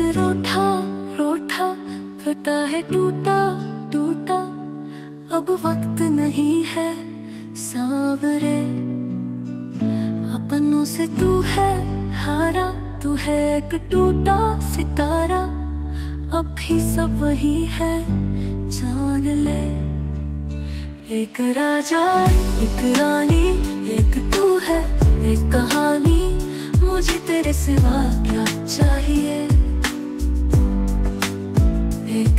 से रूठा रूठा है टूटा टूटा। अब वक्त नहीं है सावरे। अपनों से तू है हारा, तू है एक टूटा सितारा। अब भी सब वही है, जान ले। एक राजा, एक रानी, एक तू है, एक कहानी। मुझे तेरे सिवा क्या चाहिए?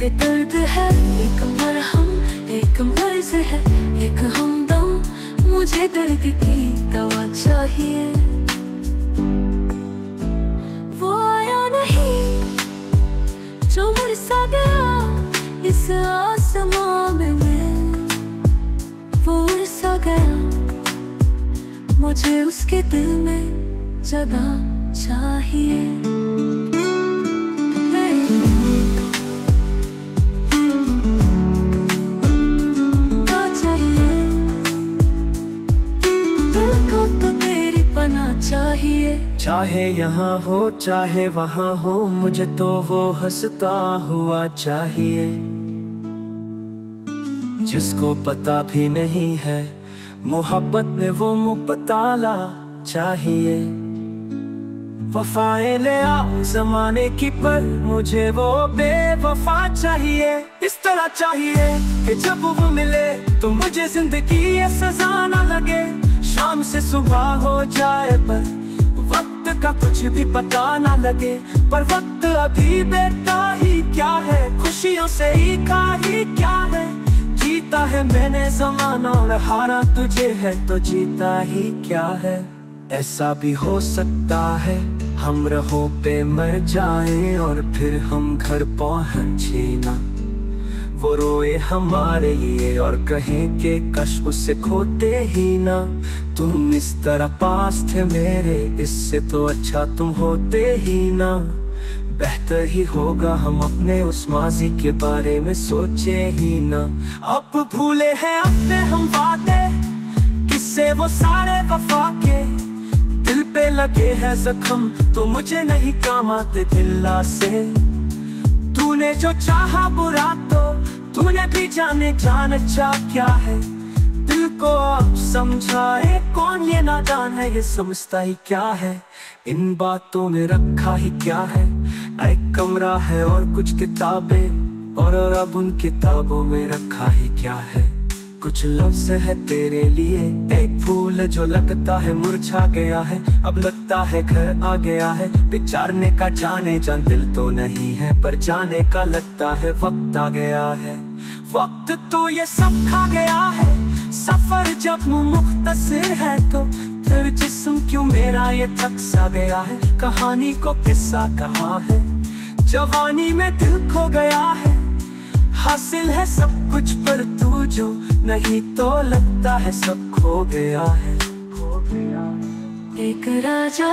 एक दर्द है, एक मरहम, एक मर्ज है, एक हमदम। मुझे दर्द की दवा चाहिए। वो आया नहीं, जो मुड़सा गया, इस आसमां में। वो उड़ सा गया, मुझे उसके दिल में जगह चाहिए। चाहे यहाँ हो, चाहे वहाँ हो, मुझे तो वो हंसता हुआ चाहिए। जिसको पता भी नहीं है, मोहब्बत में वो मुबतला चाहिए। वफाएँ ले आओ, जमाने की पर मुझे वो बेवफा चाहिए। इस तरह चाहिए कि जब वो मिले तो मुझे ज़िंदगी ये सजा ना लगे। शाम से सुबह हो जाए पर का कुछ भी पता ना लगे। पर वक्त अभी बेटा ही क्या है? खुशियों से ही का ही क्या है? जीता है मैंने जमाना और हारा तुझे है तो जीता ही क्या है? ऐसा भी हो सकता है, हम रहो पे मर जाए और फिर हम घर पहुँचे ना। वो रोए हमारे लिए और कहें के कश उसे खोते ही ना। तुम इस तरह पास थे मेरे, इससे तो अच्छा तुम होते ही ना। बेहतर ही होगा हम अपने उस माजी के बारे में सोचे ही ना। अब भूले हैं अपने हम वादे, किससे वो सारे वफा के। दिल पे लगे हैं जख्म तो मुझे नहीं काम आते दिल्ला से तूने जो चाहा बुरा तो तूने भी जाने जान अच्छा क्या है? दिल को आप समझाए, कौन ये नादान है? ये समझता ही क्या है? इन बातों में रखा ही क्या है? एक कमरा है और कुछ किताबें, और अब उन किताबों में रखा ही क्या है? कुछ लफ्ज है तेरे लिए, एक फूल जो लगता है मुरझा गया है। अब लगता है घर आ गया है बिचारने का जाने जान दिल तो नहीं है, पर जाने का लगता है वक्त आ गया है। वक्त तो ये सब खा गया है। सफ़र जब मुख्तसर है तो फिर जिस्म क्यों मेरा ये थक सा गया है? कहानी को किस्सा कहा है? जवानी में दिल खो गया है। हासिल है सब कुछ पर तू जो नहीं तो लगता है सब खो गया है। खो गया एक राजा,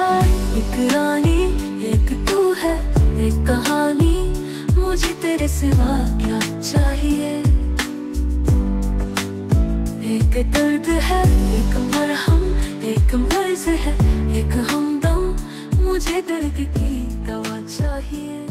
एक रानी, एक तू है, एक कहानी। मुझे तेरे सिवा क्या चाहिए? एक दर्द है, एक मरहम, एक मर्ज है, एक हमदम मुझे दर्द की दवा चाहिए।